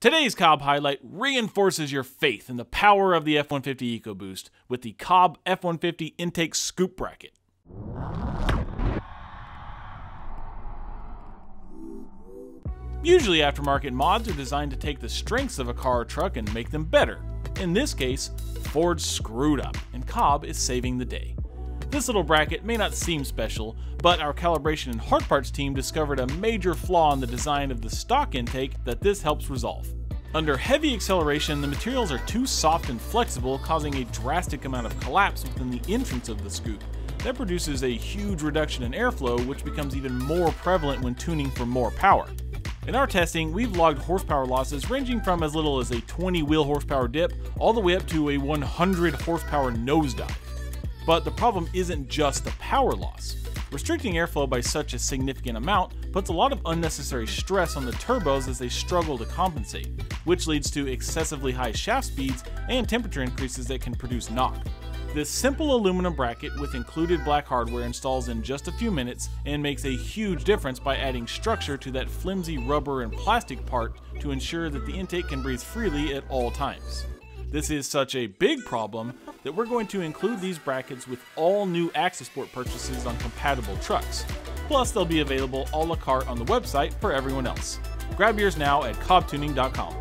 Today's Cobb highlight reinforces your faith in the power of the F 150 EcoBoost with the Cobb F 150 intake scoop bracket. Usually, aftermarket mods are designed to take the strengths of a car or truck and make them better. In this case, Ford screwed up, and Cobb is saving the day. This little bracket may not seem special, but our calibration and hard parts team discovered a major flaw in the design of the stock intake that this helps resolve. Under heavy acceleration, the materials are too soft and flexible, causing a drastic amount of collapse within the entrance of the scoop. That produces a huge reduction in airflow, which becomes even more prevalent when tuning for more power. In our testing, we've logged horsepower losses ranging from as little as a 20 wheel horsepower dip all the way up to a 100 horsepower nosedive. But the problem isn't just the power loss. Restricting airflow by such a significant amount puts a lot of unnecessary stress on the turbos as they struggle to compensate, which leads to excessively high shaft speeds and temperature increases that can produce knock. This simple aluminum bracket with included black hardware installs in just a few minutes and makes a huge difference by adding structure to that flimsy rubber and plastic part to ensure that the intake can breathe freely at all times. This is such a big problem that we're going to include these brackets with all new Port purchases on compatible trucks. Plus, they'll be available a la carte on the website for everyone else. Grab yours now at cobbtuning.com.